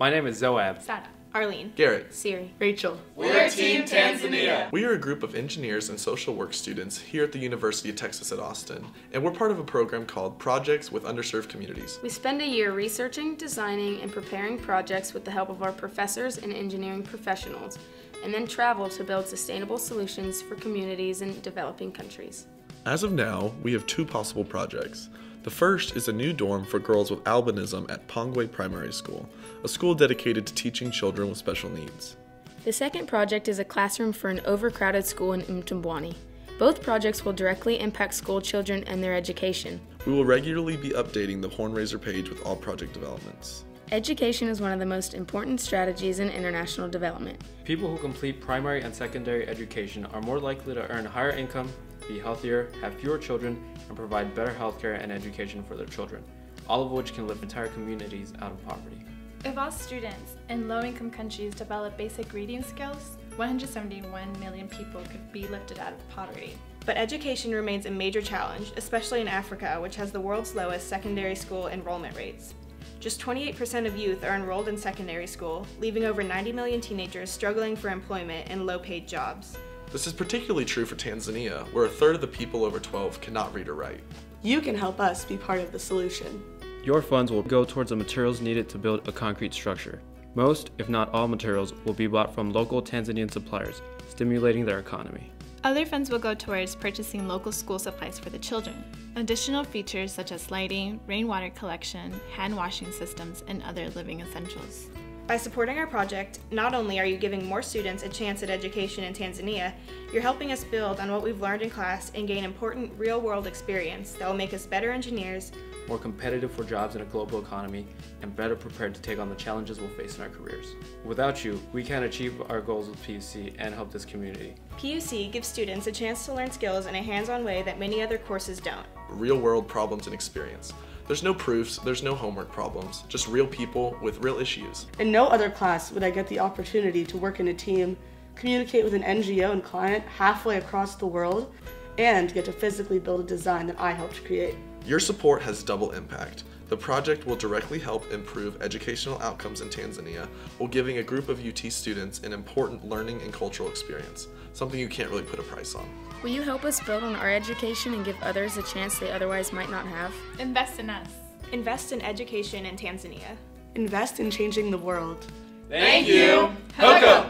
My name is Zoab. Sada. Arlene. Garrett. Siri. Rachel. We're Team Tanzania. We are a group of engineers and social work students here at the University of Texas at Austin, and we're part of a program called Projects with Underserved Communities. We spend a year researching, designing, and preparing projects with the help of our professors and engineering professionals, and then travel to build sustainable solutions for communities in developing countries. As of now, we have two possible projects. The first is a new dorm for girls with albinism at Pongwe Primary School, a school dedicated to teaching children with special needs. The second project is a classroom for an overcrowded school in Mtambwani. Both projects will directly impact school children and their education. We will regularly be updating the Hornraiser page with all project developments. Education is one of the most important strategies in international development. People who complete primary and secondary education are more likely to earn a higher income, be healthier, have fewer children, and provide better healthcare and education for their children, all of which can lift entire communities out of poverty. If all students in low-income countries develop basic reading skills, 171 million people could be lifted out of poverty. But education remains a major challenge, especially in Africa, which has the world's lowest secondary school enrollment rates. Just 28% of youth are enrolled in secondary school, leaving over 90 million teenagers struggling for employment in low paid jobs. This is particularly true for Tanzania, where a third of the people over 12 cannot read or write. You can help us be part of the solution. Your funds will go towards the materials needed to build a concrete structure. Most, if not all materials, will be bought from local Tanzanian suppliers, stimulating their economy. Other funds will go towards purchasing local school supplies for the children. Additional features such as lighting, rainwater collection, hand washing systems, and other living essentials. By supporting our project, not only are you giving more students a chance at education in Tanzania, you're helping us build on what we've learned in class and gain important real world experience that will make us better engineers, more competitive for jobs in a global economy, and better prepared to take on the challenges we'll face in our careers. Without you, we can't achieve our goals with PUC and help this community. PUC gives students a chance to learn skills in a hands on way that many other courses don't. Real world problems and experience. There's no proofs, there's no homework problems, just real people with real issues. In no other class would I get the opportunity to work in a team, communicate with an NGO and client halfway across the world, and get to physically build a design that I helped create. Your support has double impact. The project will directly help improve educational outcomes in Tanzania while giving a group of UT students an important learning and cultural experience, something you can't really put a price on. Will you help us build on our education and give others a chance they otherwise might not have? Invest in us. Invest in education in Tanzania. Invest in changing the world. Thank you. Hoko!